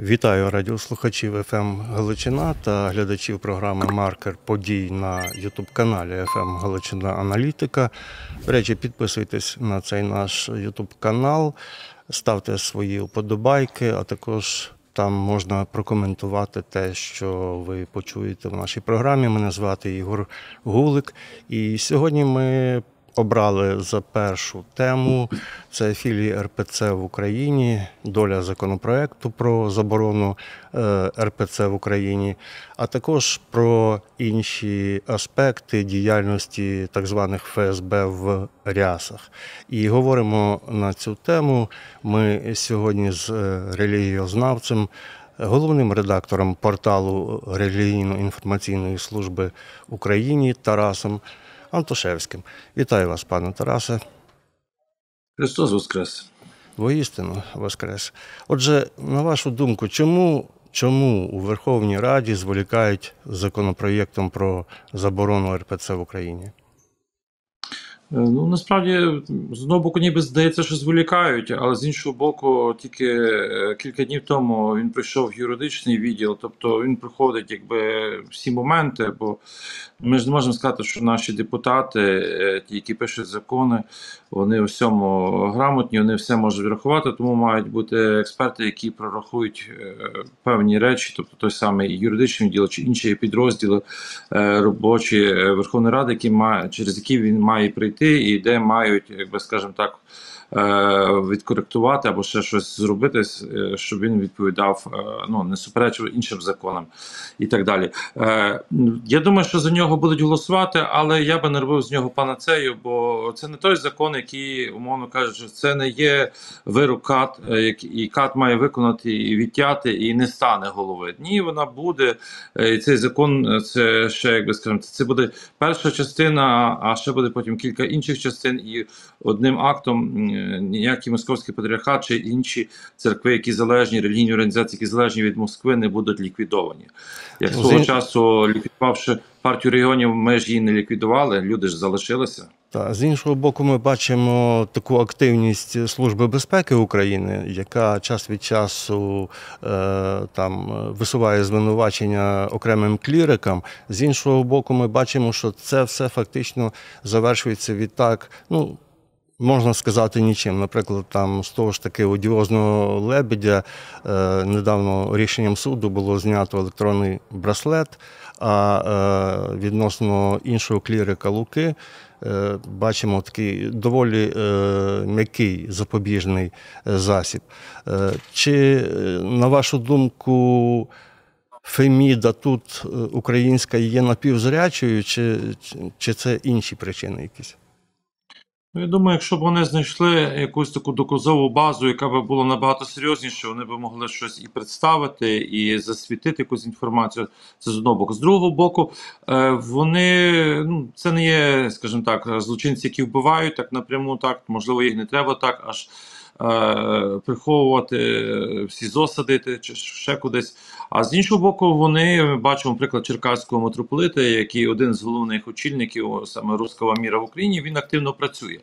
Вітаю радіослухачів ФМ Галичина та глядачів програми Маркер подій на Ютуб-каналі ФМ Галичина Аналітика. До речі, підписуйтесь на цей наш Ютуб канал, ставте свої вподобайки, а також там можна прокоментувати те, що ви почуєте в нашій програмі. Мене звати Ігор Гулик. І сьогодні ми обрали за першу тему це філії РПЦ в Україні, доля законопроекту про заборону е, РПЦ в Україні, а також про інші аспекти діяльності так званих ФСБ в рясах. І говоримо на цю тему. Ми сьогодні з е, релігіознавцем. Головним редактором порталу релігійно-інформаційної служби Україні Тарасом Антошевським. Вітаю вас, пане Тарасе. Христос Воскрес! Воістину Воскрес. Отже, на вашу думку, чому, чому у Верховній Раді зволікають законопроєктом про заборону РПЦ в Україні? Е, Ну насправді з одного боку, ніби здається, що зволікають, але з іншого боку, тільки е, кілька днів тому він прийшов в юридичний відділ, тобто він проходить якби всі моменти. Бо ми ж не можемо сказати, що наші депутати, е, ті, які пишуть закони, вони у всьому грамотні, вони все можуть врахувати, тому мають бути експерти, які прорахують певні речі, тобто той самий юридичний відділ чи інші підрозділи робочі Верховної Ради, які має через які він має прийти, і де мають, якби скажімо так. Е, Відкоректувати або ще щось зробити, е, щоб він відповідав, е, ну не суперечив іншим законам і так далі. Я думаю, що за нього будуть голосувати, але я би не робив з нього панацею, бо це не той закон, який, умовно кажучи, це не є вирок КАТ, як- і КАТ має виконати і відтяти, і не стане голови. Ні, вона буде. І цей закон це ще як би скажемо, це буде перша частина, а ще буде потім кілька інших частин, і одним актом ніякий московський патріархат чи інші церкви, які залежні, релігійні організації, які залежні від Москви, не будуть ліквідовані. Як Ну, свого з ін- часу ліквідувавши партію регіонів, ми ж її не ліквідували, люди ж залишилися. Та з іншого боку, ми бачимо таку активність Служби безпеки України, яка час від часу е, там висуває звинувачення окремим клірикам. З іншого боку, ми бачимо, що це все фактично завершується відтак. Ну, Можна сказати нічим. Наприклад, там з того ж таки одіозного лебедя е, недавно рішенням суду було знято електронний браслет, а е, відносно іншого клірика Луки е, бачимо такий доволі е, м'який запобіжний е, засіб. Чи, на вашу думку, Феміда тут українська є напівзрячою, чи, чи це інші причини якісь? Ну, я думаю, якщо б вони знайшли якусь таку доказову базу, яка б була набагато серйозніше, вони б могли щось і представити, і засвітити якусь інформацію. Це з одного боку. З другого боку, е, вони ну це не є, скажімо так, злочинці, які вбивають так напряму, так можливо, їх не треба так аж. Е, Приховувати е, в СІЗО чи ще кудись. А з іншого боку, вони бачимо приклад черкаського митрополита, який один з головних очільників саме руського міра в Україні. Він активно працює.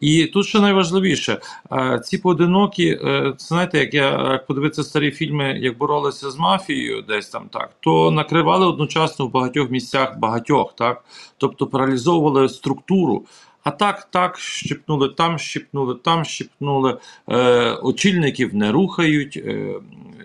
І тут ще найважливіше, е, ці поодинокі, е, знаєте, як я як подивитися старі фільми, як боролися з мафією, десь там так, то накривали одночасно в багатьох місцях багатьох, так, тобто паралізовували структуру. А так, так, щипнули там, щипнули там, щипнули. Е, очільників не рухають. Е,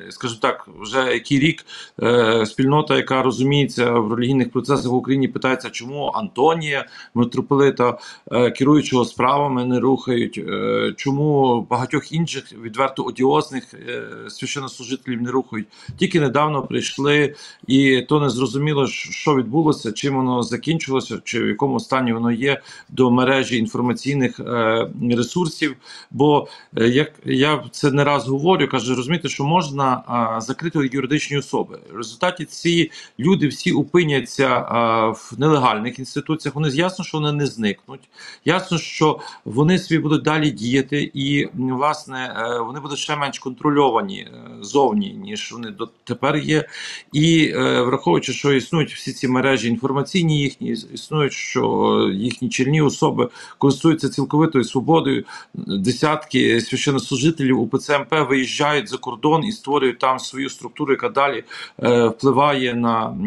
скажімо так, вже який рік е, спільнота, яка розуміється в релігійних процесах в Україні, питається, чому Антонія, митрополита, е, керуючого справами, не рухають, е, чому багатьох інших відверто одіозних е, священнослужителів не рухають. Тільки недавно прийшли, і то не зрозуміло, що відбулося, чим воно закінчилося, чи в якому стані воно є до мережі інформаційних е, ресурсів. Бо е, як я це не раз говорю, кажу, розумієте, що можна закрити юридичні особи. В результаті ці люди всі опиняться в нелегальних інституціях. Вони ясно, що вони не зникнуть. Ясно, що вони собі будуть далі діяти, і власне е, вони будуть ще менш контрольовані зовні, ніж вони дотепер є. І враховуючи, що існують всі ці мережі інформаційні їхні, існують, що їхні чільні особи користуються цілковитою свободою. Десятки священнослужителів УПЦ МП виїжджають за кордон і створюють там свою структуру, яка далі е, впливає на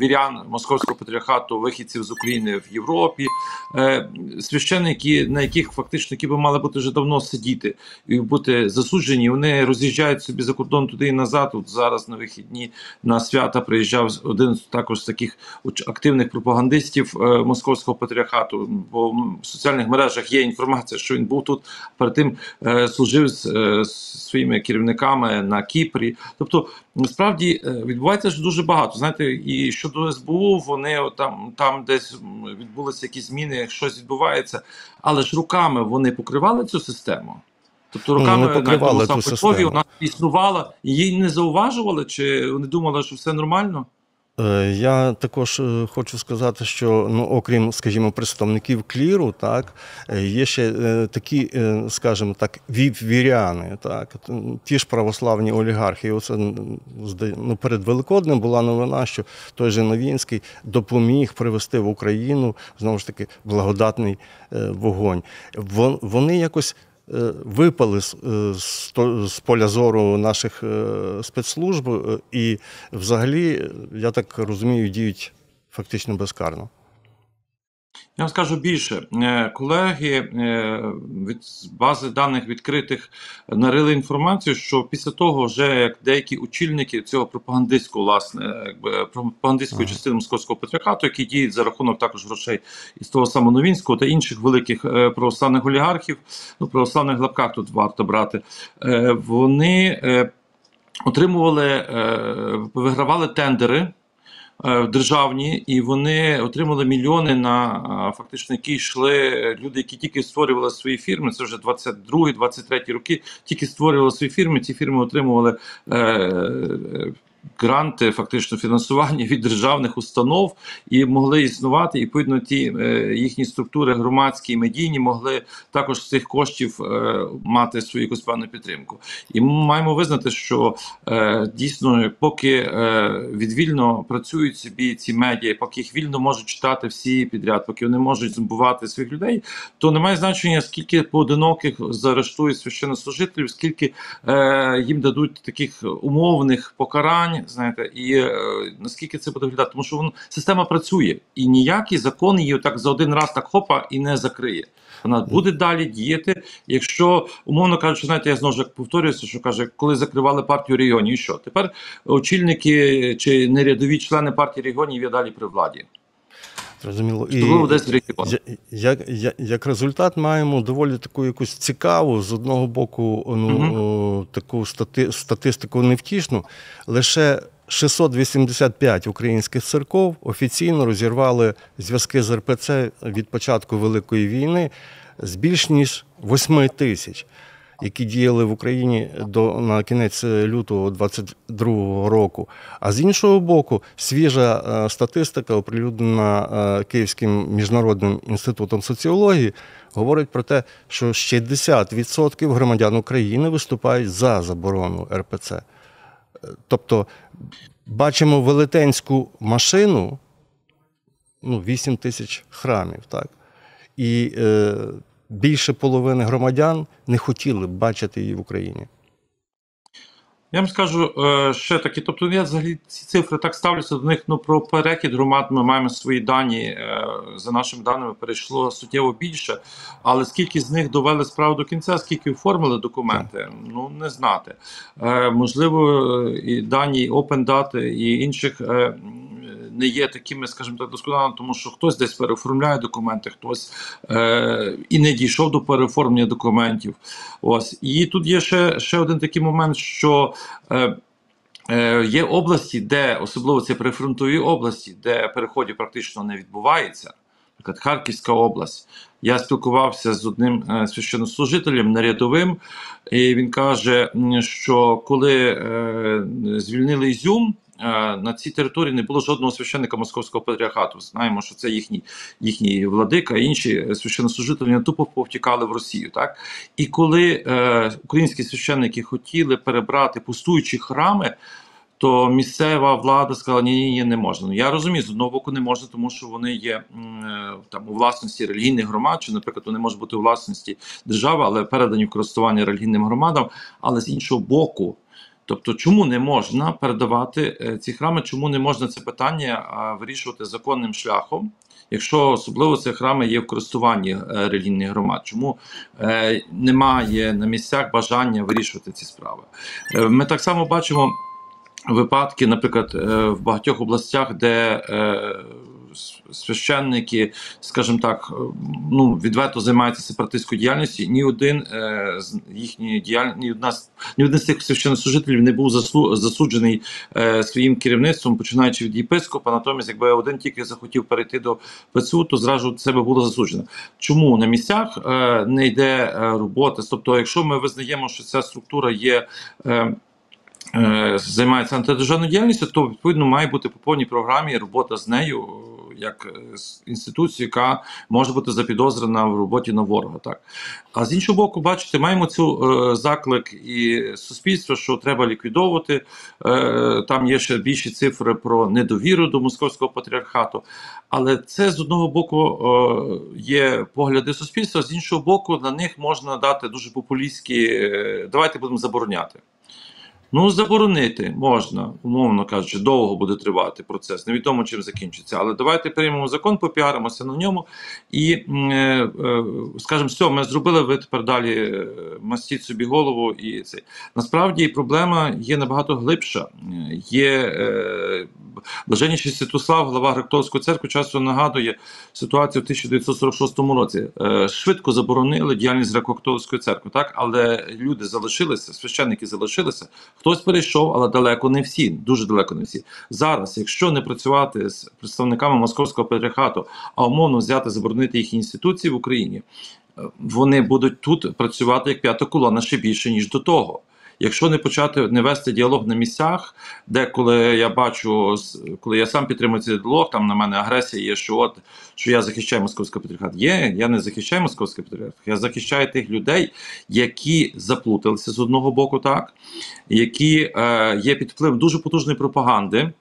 вірян московського патріархату, вихідців з України в Європі. Е, священники, на яких фактично які би мали бути вже давно сидіти і бути засуджені, вони роз'їжджають собі за кордон туди і назад. От зараз на вихідні на свята приїжджав один також з таких активних пропагандистів е, московського патріархату. Бо в соціальних мережах є інформація, що він був тут перед тим е, служив з е, з своїми керівниками на Кіпрі. Тобто, насправді е, відбувається ж дуже багато. Знаєте, і щодо СБУ, вони там, там десь відбулися якісь зміни, щось відбувається, але ж руками вони покривали цю систему. Тобто Ну, руками навіть цю у вона існувала, її не зауважували, чи вони думали, що все нормально? Е, Я також е, хочу сказати, що ну, окрім, скажімо, представників кліру, так е, є ще такі, скажімо так, віп-віряни, так ті ж православні олігархи. І оце ну, перед Великоднем була новина, що той же Новінський допоміг привести в Україну знову ж таки благодатний вогонь. Вон- Вони якось випали з, е, з поля зору наших е, спецслужб, е, і взагалі, е, я так розумію, діють фактично безкарно. Я вам скажу більше. Е, Колеги е, від бази даних відкритих нарили інформацію, що після того, вже як деякі очільники цього пропагандистського, власне, якби пропагандистської частини московського патріархату, які діють за рахунок також грошей із того самого Новінського та інших великих е, православних олігархів, ну православних лапках тут варто брати, вони отримували, вигравали тендери державні, і вони отримали мільйони на фактично, які йшли люди, які тільки створювали свої фірми. Це вже 22-23 роки. Тільки створювали свої фірми. Ці фірми отримували. Гранти, фактично фінансування від державних установ і могли існувати. І відповідно ті е, їхні структури громадські і медійні могли також з цих коштів е, мати свою якусь певну підтримку. І ми маємо визнати, що е, дійсно, поки відвільно працюють собі ці медіа, поки їх вільно можуть читати всі підряд, поки вони можуть зомбувати своїх людей, то немає значення, скільки поодиноких заарештують священнослужителів, скільки їм дадуть таких умовних покарань, знаєте, і е, наскільки це буде виглядати, тому що воно система працює, і ніякий закон її так за один раз так хопа і не закриє. Вона буде далі діяти. Якщо умовно кажучи, знаєте, я знову ж повторююся, що каже, коли закривали партію регіонів, і що тепер очільники чи нерядові члени партії регіонів є далі при владі. В я- як, як, як результат маємо доволі таку якусь цікаву, з одного боку, ну, о, таку стати, статистику невтішну. Лише 685 українських церков офіційно розірвали зв'язки з РПЦ від початку Великої війни з більш ніж 8 тисяч. Які діяли в Україні до на кінець лютого 22 року. А з іншого боку, свіжа е, статистика, оприлюднена е, Київським міжнародним інститутом соціології, говорить про те, що 60% громадян України виступають за заборону РПЦ. Е, Тобто бачимо велетенську машину, ну, 8 тисяч храмів, так? І е, більше половини громадян не хотіли б бачити її в Україні. Я вам скажу е, ще таки, тобто я взагалі ці цифри так ставлюся до них. Ну про перекид громад ми маємо свої дані. е, За нашими даними перейшло суттєво більше. Але скільки з них довели справу до кінця, скільки оформили документи, ну не знати. Е, Можливо, і дані Open Data і інших. Не є такими, скажімо так, досконалими, тому що хтось десь переоформляє документи, хтось е, і не дійшов до переоформлення документів. Ось і тут є ще, ще один такий момент, що е, е, є області, де особливо це прифронтові області, де переходів практично не відбувається. Наприклад, Харківська область. Я спілкувався з одним е, священнослужителем нарядовим, і він каже, що коли е, звільнили Ізюм, на цій території не було жодного священника московського патріархату. Знаємо, що це їхній їхній владика, інші священнослужителі тупо повтікали в Росію. Так і коли е, українські священники хотіли перебрати пустуючі храми. То місцева влада сказала, ні, ні, ні, не можна. Ну я розумію, з одного боку не можна, тому що вони є е, там у власності релігійних громад, чи, наприклад, вони можуть бути у власності держави, але передані в користування релігійним громадам. Але з іншого боку, тобто, чому не можна передавати е, ці храми, чому не можна це питання вирішувати законним шляхом? Якщо особливо ці храми є в користуванні е, релігійних громад, чому е, немає на місцях бажання вирішувати ці справи? Ми так само бачимо випадки, наприклад, в багатьох областях, де священники, скажімо так, е, ну відверто займаються сепаратистською діяльністю. Ні один е, з їхньої діяльності, ні одна ні один з цих священнослужителів не був заслу- засуджений е, своїм керівництвом, починаючи від єпископа. Натомість, якби один тільки захотів перейти до ПЦУ, то зразу це би було засуджено. Чому на місцях е, не йде е, робота? Тобто, якщо ми визнаємо, що ця структура є. Е, е, Займається антидержавною діяльністю, то відповідно має бути по повній програмі робота з нею як е, з інституцією, яка може бути запідозрена в роботі на ворога. Так а з іншого боку, бачите, маємо цю е, заклик і суспільства, що треба ліквідовувати. Е, там є ще більші цифри про недовіру до московського патріархату. Але це з одного боку е, є погляди суспільства, з іншого боку, на них можна дати дуже популістські. е, Давайте будемо забороняти. Ну, заборонити можна, умовно кажучи, довго буде тривати процес. Невідомо чим закінчиться. Але давайте приймемо закон, попіаримося на ньому. І, е, е, скажімо, все, ми зробили, ви тепер далі е, мастіть собі голову. І це насправді проблема є набагато глибша. Є е, блаженніший Святослав, глава Гректовської церкви, часто нагадує ситуацію в 1946 році. Е, Швидко заборонили діяльність Греко-католицької церкви, так але люди залишилися, священники залишилися. Хтось перейшов, але далеко не всі, дуже далеко не всі. Зараз, якщо не працювати з представниками московського патріархату, а умовно взяти заборонити їхні інституції в Україні, е, вони будуть тут працювати як п'ята колона ще більше ніж до того. Якщо не почати не вести діалог на місцях, де коли я бачу, коли я сам підтримую цей діалог, там на мене агресія є, що от що я захищаю московський патріархат. Є, я не захищаю московський патріархат, я захищаю тих людей, які заплуталися з одного боку, так які е, є під впливом дуже потужної пропаганди.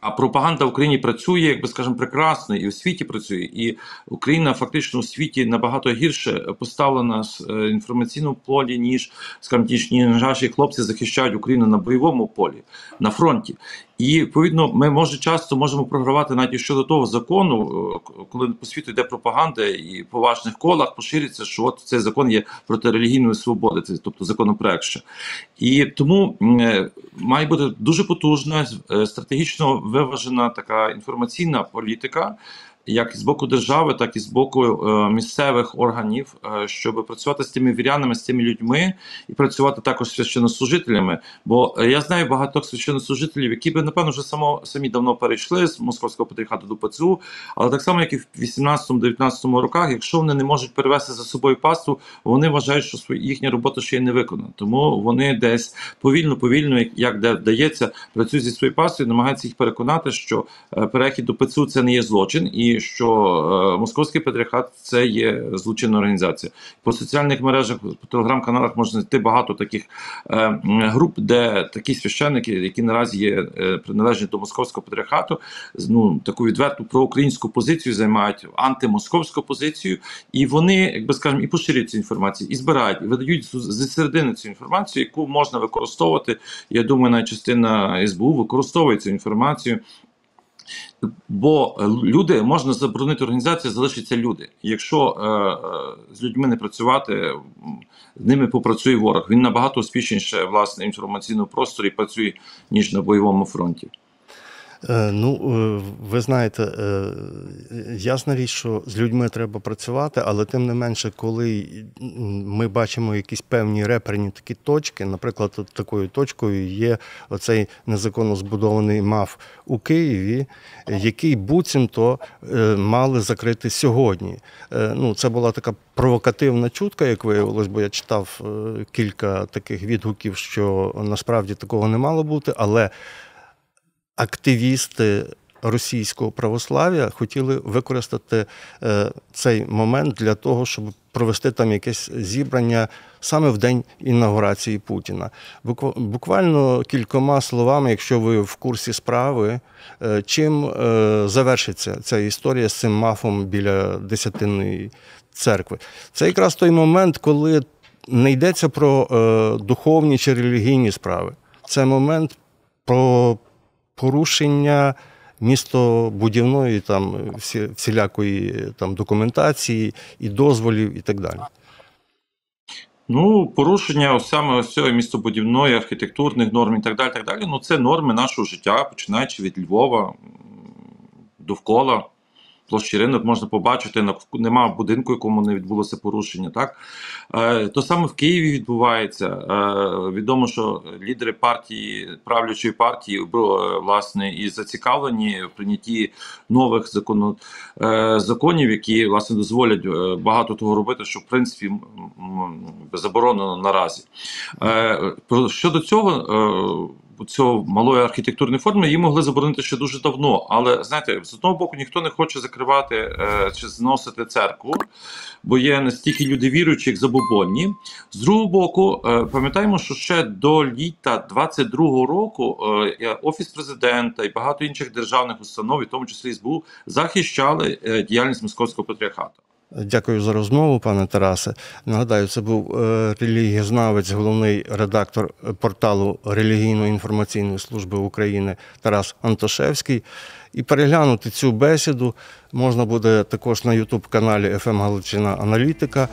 А пропаганда в Україні працює, як би скажемо, прекрасно, і в світі працює. І Україна фактично у світі набагато гірше поставлена з е, інформаційному полі, ніж скажімо, ті, наші хлопці захищають Україну на бойовому полі, на фронті. І відповідно, ми може часто можемо програвати навіть щодо того закону, е, коли по світу йде пропаганда і по важних колах поширюється, що от цей закон є проти релігійної свободи, це тобто законопроект ще. І тому е, має бути дуже потужна, е, стратегічно виважена така інформаційна політика, як з боку держави, так і з боку е, місцевих органів, е, щоб працювати з тими вірянами, з тими людьми і працювати також священнослужителями. Бо е, я знаю багатьох священнослужителів, які би напевно вже само самі давно перейшли з московського патріархату до ПЦУ, але так само, як і в 18-19 роках, якщо вони не можуть перевести за собою пасту, вони вважають, що їхня робота ще й не виконана. Тому вони десь повільно, повільно, як- де вдається, працюють зі своєю пастою, намагаються їх переконати, що перехід до ПЦУ це не є злочин, і що е, московський патріархат це є злочинна організація. По соціальних мережах, по телеграм-каналах можна знайти багато таких е, груп, де такі священники, які наразі є е, приналежні до московського патріархату, ну таку відверту проукраїнську позицію займають антимосковську позицію, і вони, якби скажемо, і поширюють цю інформацію, і збирають, і видають з- середини цю інформацію, яку можна використовувати. Я думаю, навіть частина СБУ використовує цю інформацію. Бо е, люди можна заборонити організацію, залишаться люди. Якщо е, е, з людьми не працювати, з ними попрацює ворог. Він набагато успішніше власне в інформаційному просторі працює ніж на бойовому фронті. Е, Ну, е, ви знаєте, е, ясна річ, що з людьми треба працювати, але тим не менше, коли ми бачимо якісь певні реперні такі точки, наприклад, такою точкою є оцей незаконно збудований МАФ у Києві, який буцімто мали закрити сьогодні. Ну, це була така провокативна чутка, як виявилось, бо я читав кілька таких відгуків, що насправді такого не мало бути, але активісти російського православ'я хотіли використати е, цей момент для того, щоб провести там якесь зібрання саме в день інаугурації Путіна. Буквально кількома словами, якщо ви в курсі справи, е, чим е, завершиться ця історія з цим мафом біля десятинної церкви. Це якраз той момент, коли не йдеться про духовні чи релігійні справи. Це момент про порушення містобудівної там всі, всілякої там документації і дозволів, і так далі. Ну, порушення саме ось цього містобудівної, архітектурних норм і так далі. Так далі. Ну, це норми нашого життя, починаючи від Львова довкола. Площі ринок можна побачити, нема будинку, якому не відбулося порушення. Так е, то саме в Києві відбувається. Е, відомо, що лідери партії правлячої партії е, власне і зацікавлені в прийнятті нових закону, е, законів, які власне дозволять е, багато того робити, що в принципі заборонено наразі. Е, щодо цього. Е, Цього малої архітектурної форми її могли заборонити ще дуже давно. Але знаєте, з одного боку ніхто не хоче закривати е, чи зносити церкву, бо є настільки люди віруючі, як забобонні. З другого боку, е, пам'ятаємо, що ще до літа 22-го року е, офіс президента і багато інших державних установ, в тому числі СБУ, захищали е, діяльність московського патріархату. Дякую за розмову, пане Тарасе. Нагадаю, це був е, релігієзнавець, головний редактор порталу релігійно-інформаційної служби України Тарас Антошевський. І переглянути цю бесіду можна буде також на Ютуб каналі «ФМ Галичина Аналітика